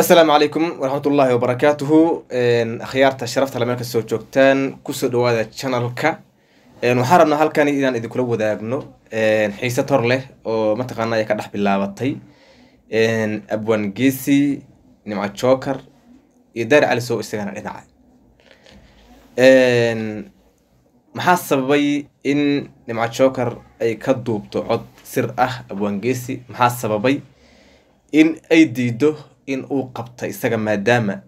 asalaamu calaykum waraxmat ullaahi wabarakaatuhu akhyaarta sharafta le meel ka soo joogtaan ku soo dhawaada channelka. Waxaan rabnaa halkani inaan idinkula wadaagno xiisad hor leh oo mataqaana ay ka dhex bilaabatay. Abwan geesi nimco joker iyo daari cali sow isagana dhinaca. Maxaa sababay in nimco joker ay ka duubto cod sir ah abwan geesi? Maxaa sababay in ay diido in uu qabta isaga maadaama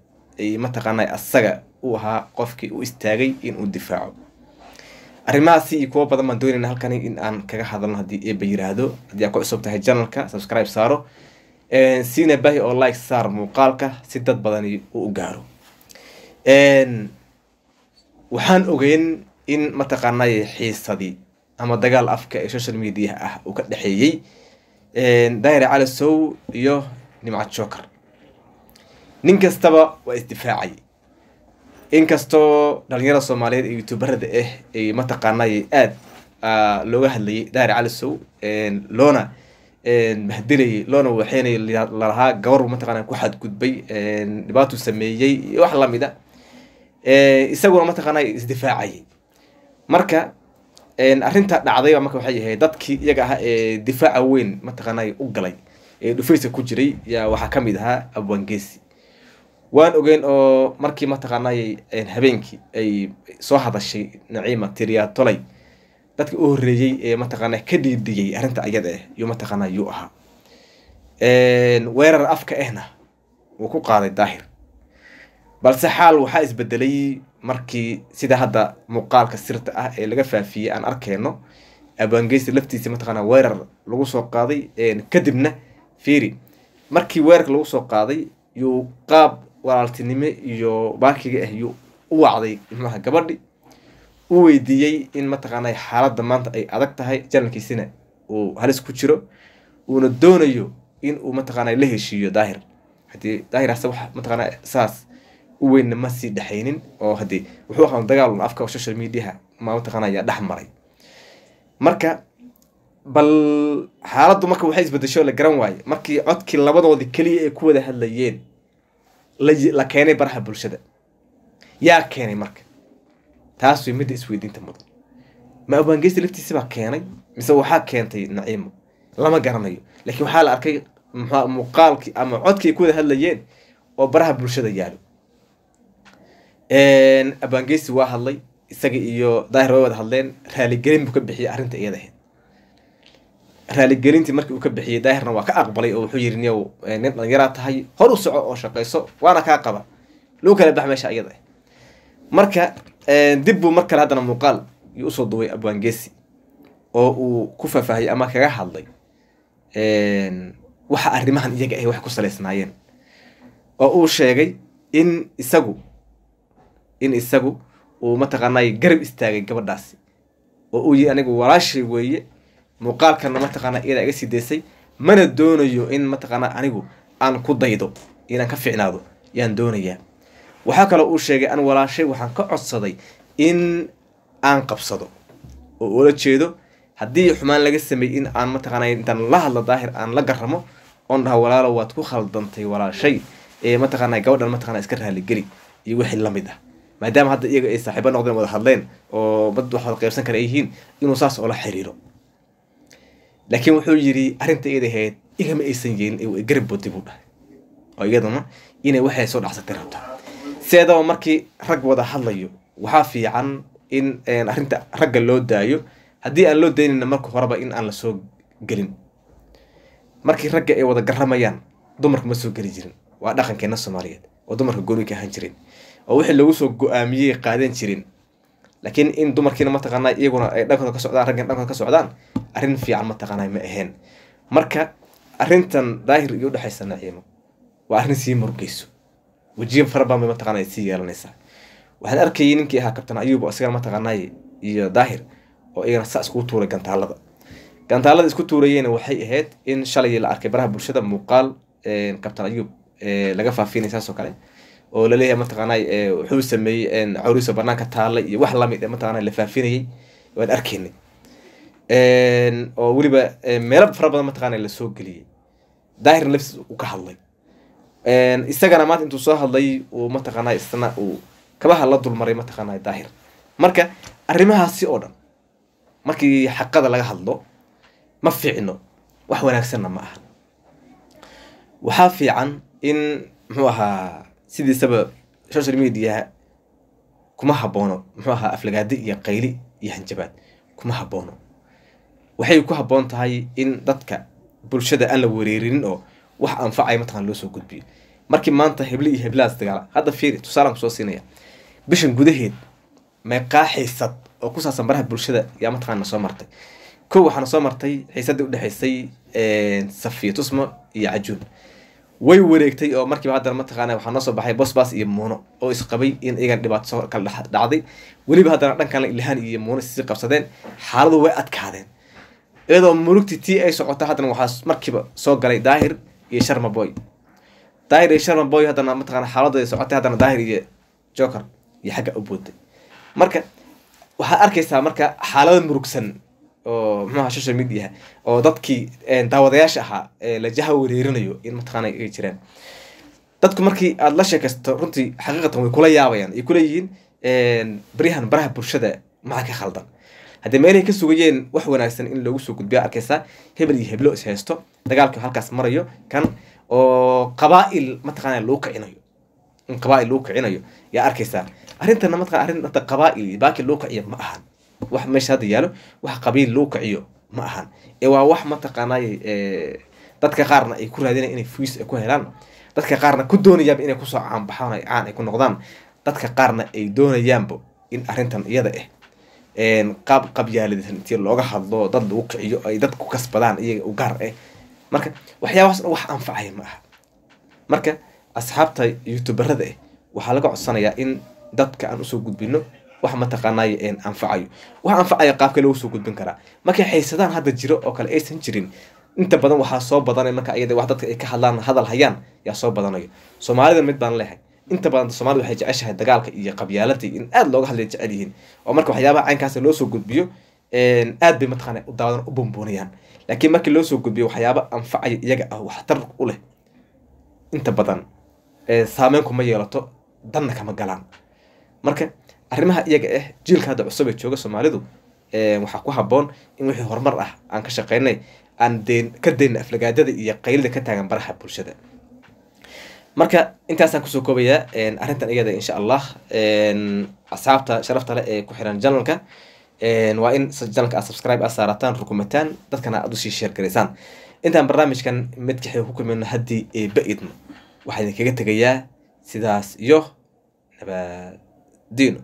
mataqaana asaga uu ahaa qofkii u istaagay in uu difaaco. Arrimahaasi iyo kuwo badan baan doonayna halkani in aan kaga hadalno haddii eeba yiraahdo. Haddii aad ku cusub tahay channelka subscribe saaro. Siina bahi oo like saar muuqaalka si dad badani uu u gaaro. Waxaan ogeyn in mataqaanay xiisadii ama dagaal afka ee social media ah uu ka dhexeeyey. Daahir cali sow iyo nimco joker nin kastaba waa isdifaacay. Inkastoo dhalinyarada soomaaliyeed ee youtuberada ah ay mataqaanay aada looga hadlayay daahir cali sow loona mahdilayay loona waxeynay lalahaa gabar mataqana ku xadgudbay dhibaatuu sameeyey iyo wax la mid a isaguna mataqaana isdifaacayay marka arrinta dhacdayba marka waxay ahayd dadkii iyaga ahaa ee difaaca weyn mataqaanay u galay ee dhufaysa ku jiray yaa waxaa ka mid ahaa abwangeesi waan ogeyn oo markii mataqaanay habeenkii ay soo hadashay naciima tiriyaatolay dadki u horeeyey ee mataqaana ka dhiidhiyey arrinta ayada ah yuu mataqaana yuu ahaa. Weerar afka ahna wuu ku qaaday daahir. Balse xaal waxaa isbedelay markii sida hadda muuqaalka sirta ah ee laga faafiyey aan arkeyno abwaangeysi laftiisa mataqaana weerar lagu soo qaaday kadibna fiiri. Markii weerarka lagu soo qaaday yuu qaab walaaltinimo iyo baakiga ah yuu u wacday ilmaha gabadhi. U weydiiyey in mataqaana xaaladda maanta ay adag tahay janalkiisina uu halis ku jiro uuna doonayo in uu mataqaana la heshiiyo daahir. Haddii daahir wax mataqaana saas u weynna ma sii dhexaynin oo haddii wuxuu ahaa dagaal afka social mediaha ma mataqaana ayaa dhex maray. Marka bal xaaladdu marka waxay isbedesho la garan waaye. Markii codkii labadoodii keliya ay ku wada hadlayeen la keenay baraha bulshada. Yaa keenay marka? Taas way midda isweydiinta mudan. Ma abwaangeysta laftiisa baa keenay? Mise waxaa keentay naciimo lama garanayo. Laakiin waxaa la arkay mxua muuqaalkii ama codkii ay ku wada hadlayeen oo baraha bulshada yaalo abwaangeysi waa hadlay isaga iyo daahir way wada hadleen raaligelin buu ka bixiyey arrinta iyada ahayd raaligelintii markii uu ka bixiyey daahirna waa ka aqbalay oo wuxuu yiri niyow nin dhalinyaraa tahay hor u soco oo shaqayso waana kaa qaba. Loo kala bax meesha iyada ah marka dib buu mar kale haddana muuqaal iyo u soo duway abwaangesi oo uu ku faahfaahiyey ama kaga hadlay waxa arrimahan iyaga ah waxay ku saleysnaayeen. Oo uu sheegay in isagu in isagu uu mataqaanay garab istaagay gabadhaasi oo uu yihi anigu walaashay weeye muuqaalkana mataqaana iyadaa iga sii daysay? Mana doonayo in mataqaana anigu aan ku daydo inaan ka ficnaado yaan doonayaa. Waxaa kaloo uu sheegay an walaashay waxaan ka codsaday in aan qabsado. Oo ula jeedo haddii xumaan laga sameeyey in aan mataqaana intaan la hadlo daahir aan la garamo oon dhaha walaalo waad ku khaldantay walaashay. Ee mataqaana gabadhan mataqana iska raaligeli iyo wixii la mid ah. Maadaama hadda iyaga ay saaxiibo noqdeen wada hadleen oo dad wax wada qaybsan kara yihiin inuu saas oola xiriiro laakiin wuxuu yiri arrinta iyada ahayd igama aysan yeelin garab boodi buu dhahay. Oo iyaduna inay waxay soo dhacsatay rabto sideedaba markii rag wada hadlayo waxaa fiican in arrinta ragga loo daayo. Haddii aan loo daynayna marka horeba in aan la soo gelin. Markii ragga ay wada garamayaan dumarka ma soo geli jirin. Waa dhaqankeena soomaaliyeed oo dumarka gooni ka ahaan jirin. Oo wixii lagu soo go'aamiyey qaadan jirin laakiin in dumarkiina mataqaana iyaguna ay dhankooda ka socdaan raggan dhankooda ka socdaan arrin fiican mataqaana ma ahayn marka arrintan daahir iyo udhexaysa naciimo. Waa arrin sii murgeyso wejiyo farabadan bay mataqana sii yeelanaysaa. Waxaan arkayay ninkii ahaa kabtan ayuub isagana mataqaanay iyo daahir oo iyagana saa iskugu tuuray gantaalada. Gantaalada isku tuurayeyna waxay ahayd in shalay la arkay baraha bulshada muuqaal kabtan ayuub laga faafinay saas oo kale oo la leeyahay mataqaanay wuxuu sameeyey cawriso banaanka taalla iyo wax la mid ee mataqana la faafinayay. Waan arkaynay. Oo weliba meelo fara badan mataqaana la soo geliyey daahirna laftiis uu ka hadlay. Isagana maanta intuu soo hadlay uu mataqaanaa isna uu kabaha la dulmaray mataqaanaa daahir. Marka arrimahaasi oo dhan markii xaqada laga hadlo ma fiicno wax wanaagsanna ma aha. Waxaa fiican in muxuu ahaa sidiisaba social media kuma haboono muxuu ahaa aflagaadi iyo qayli iyo hanjabaad kuma haboono waxay ku habboon tahay in dadka bulshada aan la wereerinin oo wax anfacaya mataqana loo soo gudbiyo. Markii maanta heble iyo heblahaas dagaala hadda fiiri tusaalaan ku soo siinaya bishan gudaheed meeqaa xiisad oo ku saabsan baraha bulshada yaa mataqana soo martay. Kow waxaana soo martay xiisadii udhexaysay safiya tusmo iyo cajuun way wareegtay oo markiiba haddana mataqaana waxaa noo soo baxay bosbas iyo muuno oo isqabay in iyagan dhibaato kala dhacday. Weliba haddana dhankan ilhaan iyo muuno sii qabsadeen xaaladu way adkaadeen. Iyadoo murugti tii ay socota haddana waxaa markiiba soo galay daahir iyo sharma boy daahir iyo sharma boy haddana mataqana xaaladooda socotay haddana daahir iyo joker iyo xagga u booday marka waxaad arkaysaa marka xaalado murugsan oo muxuaha social media oo dadkii daawadayaasha ahaa la jaha wareerinayo in mataqaana ay jiraan dadku markii aada la sheekaysto runtii xaqiiqatan way kula yaabayaan ay kuleeyihiin baryahan baraha bulshada maxaa ka khaldan? Haddii meelahay ka sugayeen wax wanaagsan in loogu soo gudbiya arkaysaa hebel iyo heblo is haysto dagaalkii halkaas marayo kan oo qabaa-il mataqaana lagu kicinayo. In qabaa-il lagu kicinayo yaa arkaysaa arrintana mataqana arrin qabaa-il baaki lagu kiciyo ma ahan wax meesha hadda yaalo wax qabiil lagu kiciyo ma ahan. Ee waa wax mataqaanay dadka qaarna ay ku raadinayan inay fuis ku helaan. Dadka qaarna ku doonayaanba inay ku soo caanbaxaan ay caan ay ku noqdaan. Dadka qaarna ay doonayaanba in arrintan iyada ah qaab qabyaaladisan intii looga hadlo dad lagu kiciyo ay dad ku kasbadaan iyaga u gaar ah marka waxyaabahaas wax anfacaya ma aha. Marka asxaabta youtuberada ah waxaa laga codsanayaa in dadka aan u soo gudbino wax mataqaanay anfacayo wax anfacaya qaabka lagu soo gudbin karaa markay haysadaan hadda jiro oo kale aysan jirin inta badan waxaa soo badanay marka iyada wax dadka ay ka hadlaan hadal hayaan yaa soo badanayo. Soomaalida mid baan leehay inta badan soomaalida waxay jeceshahay dagaalka iyo qabyaaladii in aada looga hadlay jecel yihiin. Oo marka waxyaabaha caynkaas loo soo gudbiyo aad bay mataqaana daawadan u bumbuunayaan laakiin markii loo soo gudbiyo waxyaaba anfacaya iyaga ah waxtar u leh inta badan saameyn kuma yeelato danna kama galaan. Marka arrimaha iyaga ah jiilka hadda cusub ee jooga soomaalidu waxaa ku habboon in wixii horumar ah aan ka shaqeynay aan deen ka dayna aflagaadada iyo qaylida ka taagan baraha bulshada. Marka intaasaan ku soo koobayaa arrintan iyada insha allah asxaabta sharafta leh ee ku xiran janalka waa in janalka aad subscribe aad saarataan rukumataan dadkana aad u sii sheer intaan barnaamijkan midkaxi ku kulmayno haddii eeba idmo waxaa idinkaga tegayaa sidaas iyo nabadiino